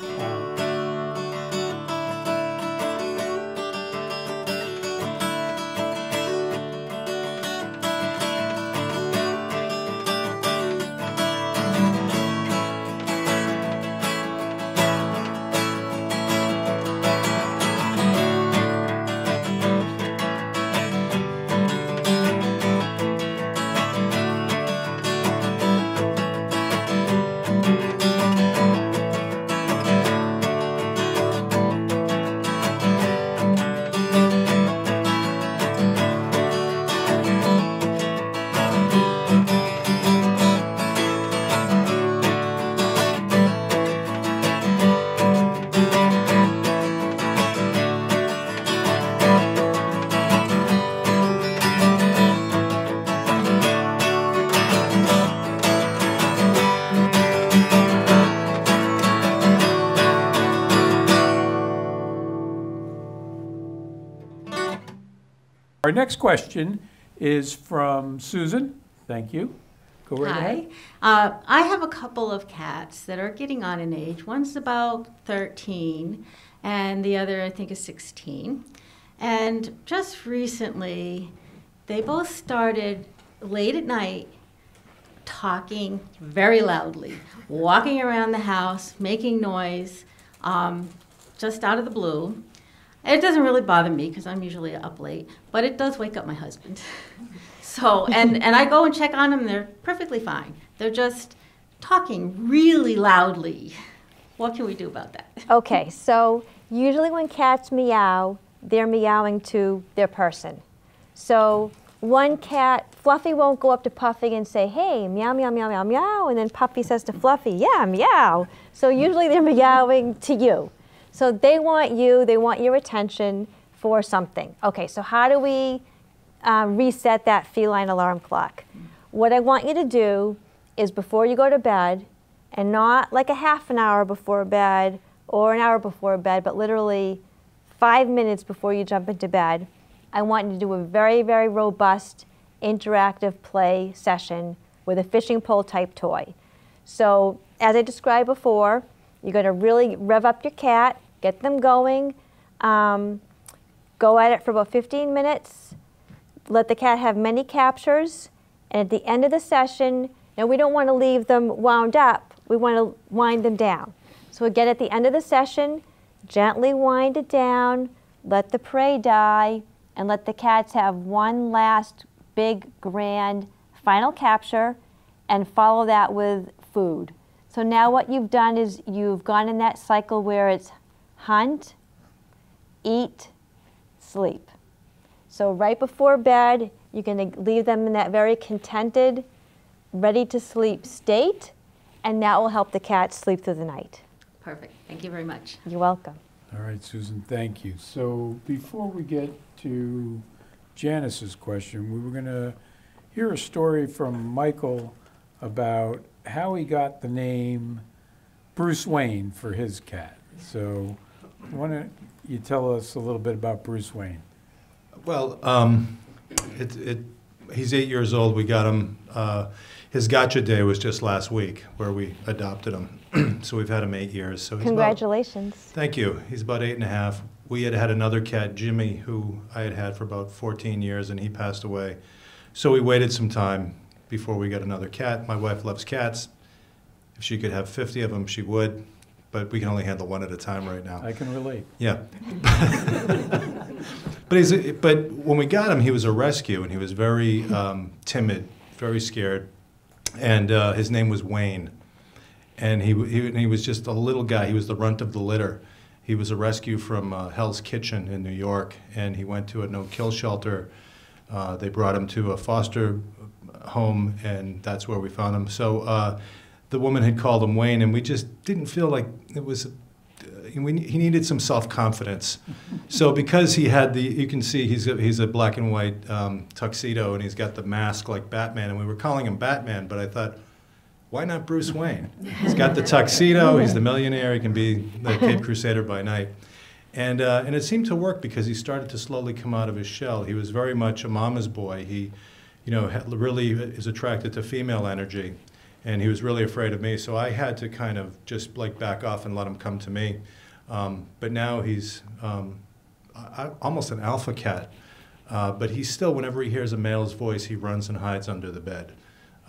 Uh, next question is from Susan. Thank you. Go right ahead. Hi. Uh, I have a couple of cats that are getting on in age. One's about 13, and the other, I think, is 16. And just recently, they both started late at night talking very loudly, walking around the house, making noise, um, just out of the blue. It doesn't really bother me because I'm usually up late, but it does wake up my husband. <laughs> so, and, and I go and check on them, they're perfectly fine. They're just talking really loudly. What can we do about that? <laughs> Okay, so usually when cats meow, they're meowing to their person. So one cat, Fluffy won't go up to Puffy and say, hey, meow, meow, meow, meow, meow. And then Puffy says to Fluffy, yeah, meow. So usually they're meowing to you. So they want you, they want your attention for something. Okay, so how do we um, reset that feline alarm clock? What I want you to do is before you go to bed, and not like a half an hour before bed or an hour before bed, but literally five minutes before you jump into bed, I want you to do a very, very robust interactive play session with a fishing pole type toy. So, as I described before, you're going to really rev up your cat, get them going, um, go at it for about 15 minutes, let the cat have many captures, and at the end of the session, now we don't want to leave them wound up, we want to wind them down. So again, at the end of the session, gently wind it down, let the prey die, and let the cats have one last big, grand final capture, and follow that with food. So now what you've done is you've gone in that cycle where it's hunt, eat, sleep. So right before bed, you're going to leave them in that very contented, ready to sleep state, and that will help the cat sleep through the night. Perfect. Thank you very much. You're welcome. All right, Susan, thank you. So before we get to Janice's question, we were going to hear a story from Michael about how he got the name Bruce Wayne for his cat. So why don't you tell us a little bit about Bruce Wayne? Well, um, it, it, he's eight years old. We got him. Uh, his gotcha day was just last week, where we adopted him. <clears throat> so we've had him eight years. So he's about- Congratulations. Thank you. He's about eight and a half. We had had another cat, Jimmy, who I had had for about 14 years, and he passed away. So we waited some time before we got another cat. My wife loves cats. If she could have 50 of them, she would, but we can only handle one at a time right now. I can relate. Yeah. <laughs> but he's but when we got him, he was a rescue, and he was very um, timid, very scared, and uh, his name was Wayne, and he, he and he was just a little guy. He was the runt of the litter. He was a rescue from uh, Hell's Kitchen in New York, and he went to a no-kill shelter. Uh, they brought him to a foster home, and that's where we found him. So uh, the woman had called him Wayne, and we just didn't feel like it was. Uh, we, he needed some self-confidence. So because he had the, you can see he's a, he's a black and white um, tuxedo, and he's got the mask like Batman, and we were calling him Batman, but I thought, why not Bruce Wayne? He's got the tuxedo, he's the millionaire, he can be the Cape Crusader by night. And, uh, and it seemed to work because he started to slowly come out of his shell. He was very much a mama's boy. He, you know, really is attracted to female energy. And he was really afraid of me, so I had to kind of just like back off and let him come to me. Um, but now he's um, I, I- almost an alpha cat. Uh, but he still, whenever he hears a male's voice, he runs and hides under the bed.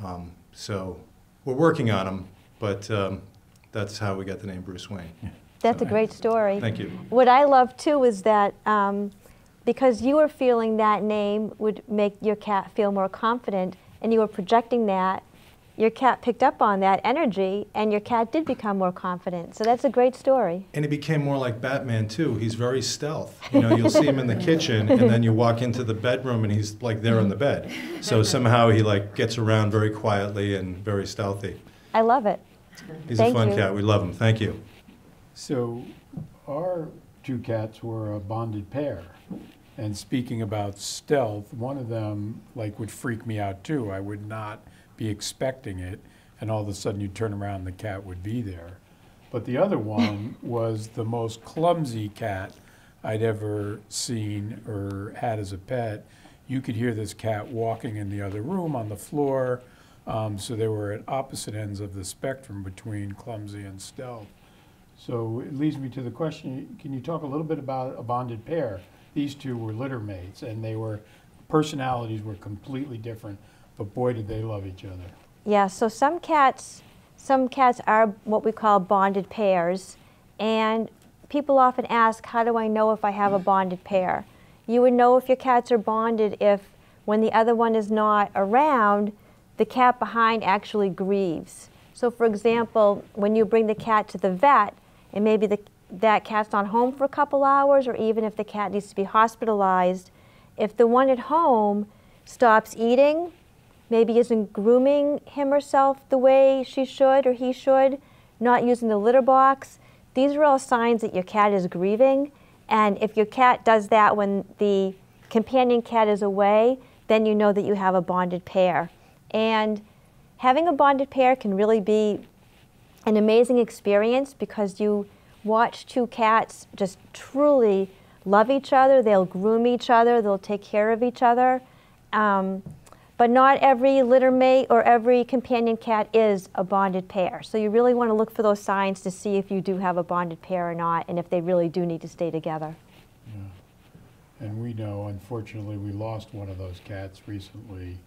Um, so we're working on him, but um, that's how we got the name Bruce Wayne. That's a great story. Thank you. What I love too is that um, because you were feeling that name would make your cat feel more confident, and you were projecting that, your cat picked up on that energy, and your cat did become more confident. So that's a great story. And he became more like Batman too. He's very stealth. You know, you'll see him in the kitchen, and then you walk into the bedroom, and he's like there on the bed. So somehow he like gets around very quietly and very stealthy. I love it. He's Thank a fun you. cat. We love him. Thank you. So our two cats were a bonded pair. And speaking about stealth, one of them like would freak me out too. I would not be expecting it, and all of a sudden you'd turn around and the cat would be there. But the other one <laughs> was the most clumsy cat I'd ever seen or had as a pet. You could hear this cat walking in the other room on the floor. Um, so they were at opposite ends of the spectrum between clumsy and stealth. So it leads me to the question, can you talk a little bit about a bonded pair? These two were litter mates, and they were, personalities were completely different, but boy, did they love each other. Yeah, so some cats, some cats are what we call bonded pairs, and people often ask, how do I know if I have a bonded pair? You would know if your cats are bonded if, when the other one is not around, the cat behind actually grieves. So for example, when you bring the cat to the vet, and maybe the, that cat's not home for a couple hours, or even if the cat needs to be hospitalized, if the one at home stops eating, maybe isn't grooming him herself the way she should or he should, not using the litter box, these are all signs that your cat is grieving. And if your cat does that when the companion cat is away, then you know that you have a bonded pair. And having a bonded pair can really be an amazing experience because you watch two cats just truly love each other, they'll groom each other, they'll take care of each other. Um, but not every litter mate or every companion cat is a bonded pair. So you really want to look for those signs to see if you do have a bonded pair or not and if they really do need to stay together. Yeah. And we know, unfortunately, we lost one of those cats recently,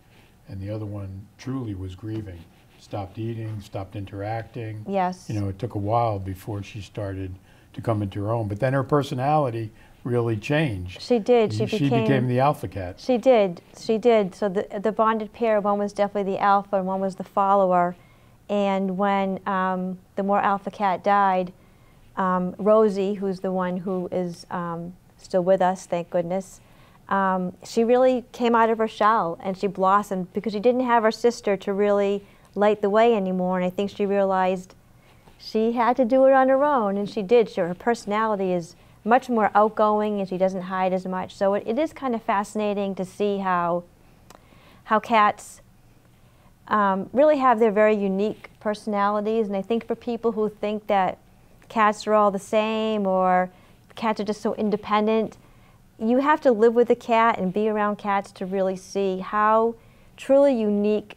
and the other one truly was grieving. Stopped eating, stopped interacting. Yes. You know, it took a while before she started to come into her own, but then her personality really changed. She did. She She became, became the alpha cat. She did. She did. So the the bonded pair, one was definitely the alpha and one was the follower. And when um, the more alpha cat died, um, Rosie, who's the one who is um, still with us, thank goodness, um, she really came out of her shell and she blossomed because she didn't have her sister to really light the way anymore. And I think she realized she had to do it on her own, and she did. She, her personality is much more outgoing, and she doesn't hide as much. So it, it is kind of fascinating to see how how cats um, really have their very unique personalities. And I think for people who think that cats are all the same or cats are just so independent, you have to live with a cat and be around cats to really see how truly unique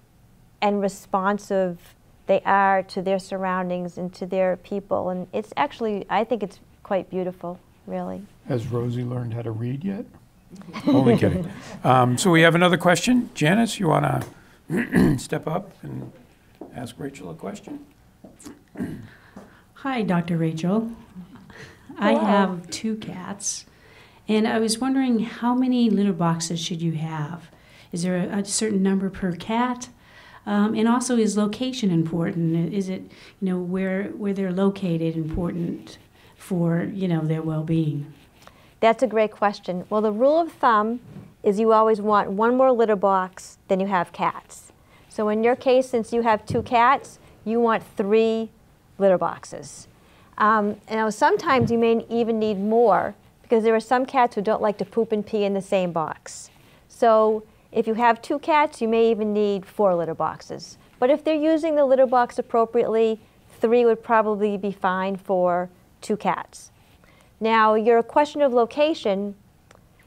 and responsive they are to their surroundings and to their people. And it's actually, I think it's quite beautiful, really. Has Rosie learned how to read yet? <laughs> Only kidding. Um, so we have another question. Janice, you want <clears throat> to step up and ask Rachel a question? Hi, Dr. Rachel. I have two cats, and I was wondering how many litter boxes should you have? Is there a, a certain number per cat? Um, and also, is location important? Is it, you know, where where they're located important for you know their well-being? That's a great question. Well, the rule of thumb is you always want one more litter box than you have cats. So in your case, since you have two cats, you want three litter boxes. Um, now, sometimes you may even need more because there are some cats who don't like to poop and pee in the same box. So if you have two cats, you may even need four litter boxes. But if they're using the litter box appropriately, three would probably be fine for two cats. Now, your question of location,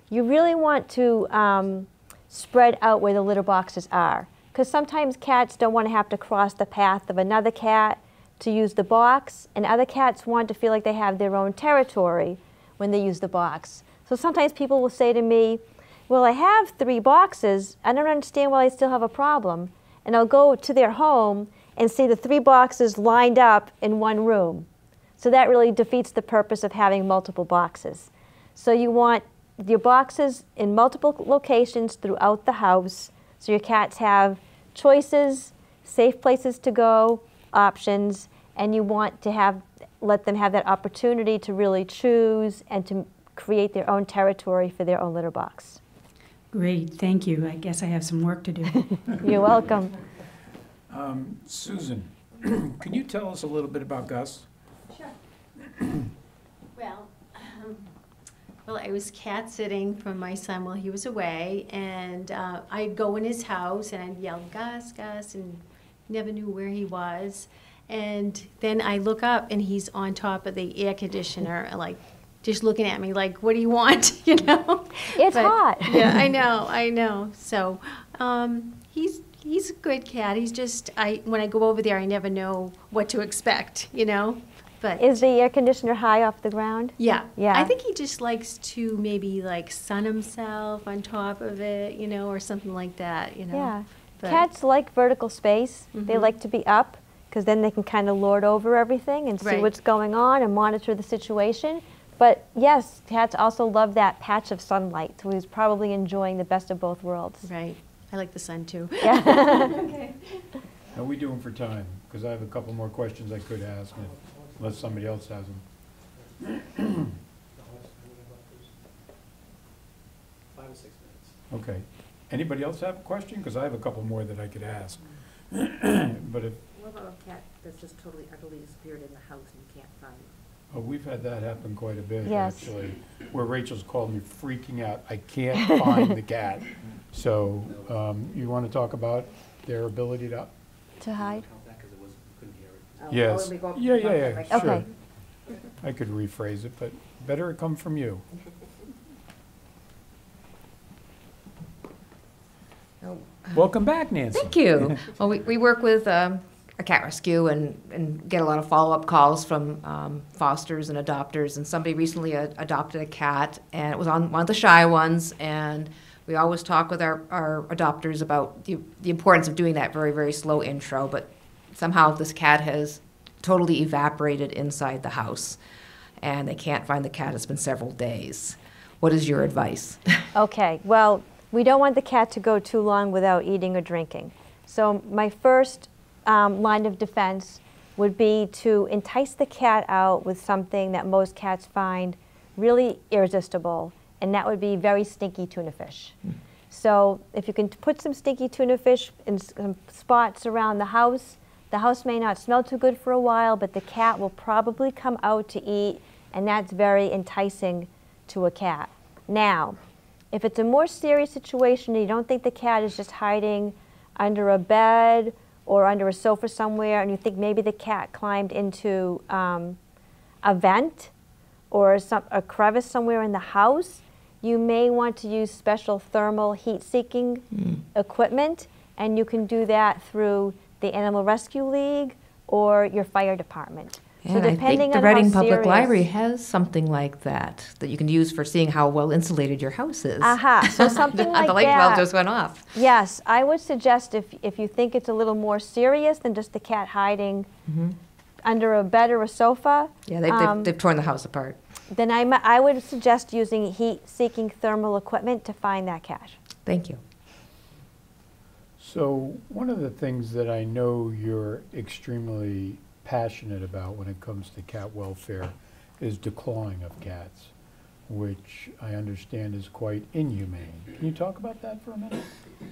you really want to um, spread out where the litter boxes are. Because sometimes cats don't want to have to cross the path of another cat to use the box, and other cats want to feel like they have their own territory when they use the box. So sometimes people will say to me, Well, I have three boxes. I don't understand why I still have a problem. And I'll go to their home and see the three boxes lined up in one room. So that really defeats the purpose of having multiple boxes. So you want your boxes in multiple locations throughout the house so your cats have choices, safe places to go, options, and you want to have let them have that opportunity to really choose and to create their own territory for their own litter box. Great, thank you. I guess I have some work to do. <laughs> You're welcome. Um, Susan, <clears throat> can you tell us a little bit about Gus? Well, um, well, I was cat sitting for my son while he was away, and uh, I'd go in his house and I'd yell, Gus, Gus, and never knew where he was. And then I look up and he's on top of the air conditioner, like just looking at me like, what do you want? <laughs> you know? It's But- hot. yeah, I <laughs> know, I know. So um, he's he's a good cat. He's just I when I go over there, I never know what to expect. You know, but Is the air conditioner high off the ground? yeah, Yeah. I think he just likes to maybe like sun himself on top of it, you know, or something like that. You know. Yeah. But- Cats like vertical space. They Mhm. like to be up because then they can kind of lord over everything and see Right. what's going on and monitor the situation. But yes, cats also love that patch of sunlight, so he's probably enjoying the best of both worlds. Right. I like the sun too. Yeah. okay. <laughs> How we doing for time? because I have a couple more questions I could ask, unless somebody else has them. Five or six minutes. Okay. Anybody else have a question? Because I have a couple more that I could ask. <clears throat> But if, What about a cat that's just totally utterly disappeared in the house and you can't find it? oh, we've had that happen quite a bit, Yes. actually, where Rachel's called me freaking out, I can't <laughs> find the cat. So, um, you want to talk about their ability to, To hide? Count that 'cause it was, couldn't hear it. Oh, yes. we go- Yeah, yeah, yeah, like- sure. Okay. I could rephrase it, but better it come from you. Oh, Welcome back, Nancy. Thank you. <laughs> Well, we, we work with um, a cat rescue and, and get a lot of follow-up calls from um, fosters and adopters. And somebody recently a- adopted a cat, and it was on one of the shy ones. And we always talk with our, our adopters about the, the importance of doing that very, very slow intro. But somehow this cat has totally evaporated inside the house, and they can't find the cat. It's been several days. What is your advice? <laughs> Okay, well, we don't want the cat to go too long without eating or drinking. So my first um, line of defense would be to entice the cat out with something that most cats find really irresistible, and that would be very stinky tuna fish. So if you can put some stinky tuna fish in some spots around the house, the house may not smell too good for a while, but the cat will probably come out to eat, and that's very enticing to a cat. Now, if it's a more serious situation and you don't think the cat is just hiding under a bed or under a sofa somewhere, and you think maybe the cat climbed into um, a vent or some, a crevice somewhere in the house, you may want to use special thermal heat seeking equipment, and you can do that through the Animal Rescue League or your fire department. And I think the on Reading Public serious- Library has something like that that you can use for seeing how well insulated your house is. Aha, so <laughs> something like that. the light bulb just went off. Yes, I would suggest if, if you think it's a little more serious than just the cat hiding under a bed or a sofa. Yeah, they've, um, they've, they've torn the house apart. then I, I would suggest using heat-seeking thermal equipment to find that cat. Thank you. So, one of the things that I know you're extremely passionate about when it comes to cat welfare is declawing of cats, which I understand is quite inhumane. Can you talk about that for a minute?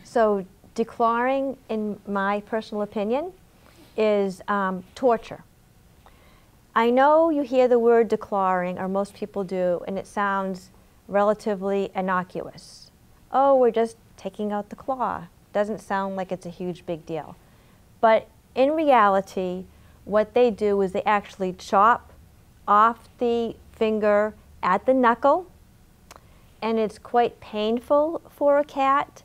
So declawing, in my personal opinion, is um, torture. I know you hear the word declawing, or most people do, and it sounds relatively innocuous. Oh, we're just taking out the claw. Doesn't sound like it's a huge big deal. But in reality, what they do is they actually chop off the finger at the knuckle, and it's quite painful for a cat.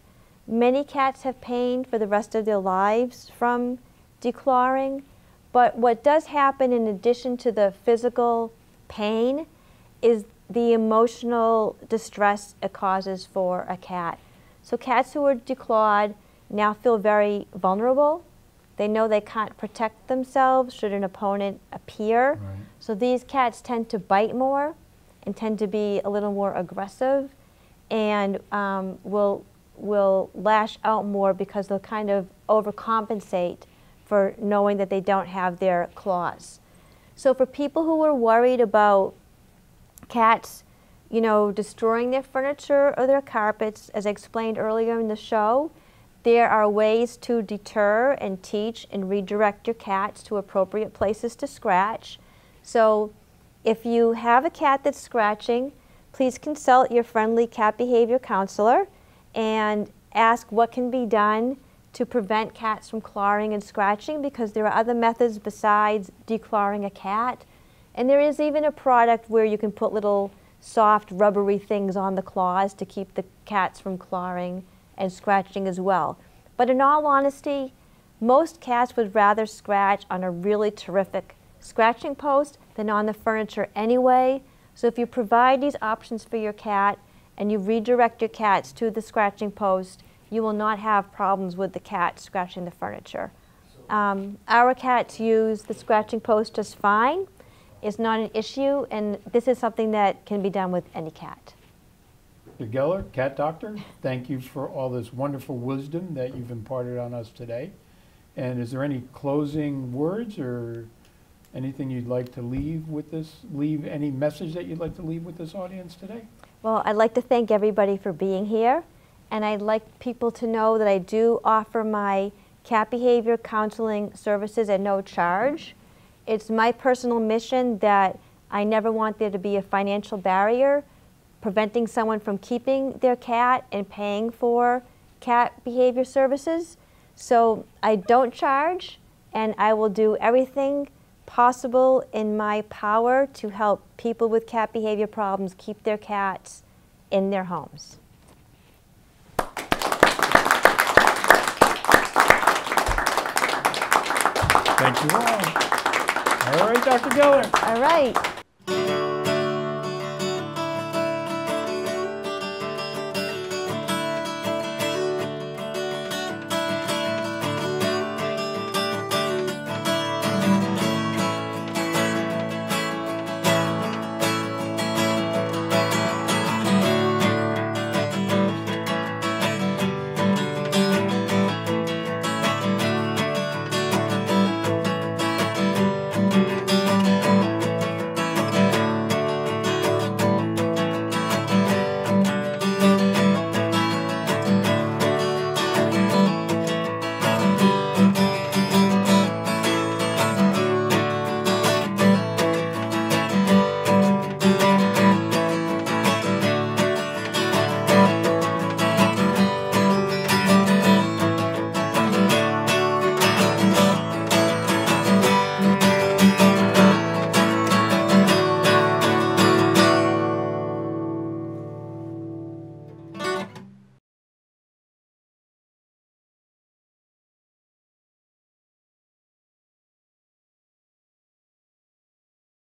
Many cats have pain for the rest of their lives from declawing, but what does happen in addition to the physical pain is the emotional distress it causes for a cat. So cats who are declawed now feel very vulnerable. They know they can't protect themselves should an opponent appear. Right. So these cats tend to bite more and tend to be a little more aggressive and um, will, will lash out more because they'll kind of overcompensate for knowing that they don't have their claws. So for people who are worried about cats, you know, destroying their furniture or their carpets, as I explained earlier in the show, there are ways to deter and teach and redirect your cats to appropriate places to scratch. So if you have a cat that's scratching, please consult your friendly cat behavior counselor and ask what can be done to prevent cats from clawing and scratching because there are other methods besides declawing a cat. And there is even a product where you can put little soft rubbery things on the claws to keep the cats from clawing and scratching as well. But in all honesty, most cats would rather scratch on a really terrific scratching post than on the furniture anyway. So if you provide these options for your cat and you redirect your cats to the scratching post, you will not have problems with the cat scratching the furniture. Um, our cats use the scratching post just fine. It's not an issue, and this is something that can be done with any cat. Dr. Geller, cat doctor, thank you for all this wonderful wisdom that you've imparted on us today. And is there any closing words or anything you'd like to leave with this, leave any message that you'd like to leave with this audience today? Well, I'd like to thank everybody for being here, and I'd like people to know that I do offer my cat behavior counseling services at no charge. It's my personal mission that I never want there to be a financial barrier preventing someone from keeping their cat and paying for cat behavior services. So I don't charge, and I will do everything possible in my power to help people with cat behavior problems keep their cats in their homes. Thank you all. All right, Dr. Geller. All right.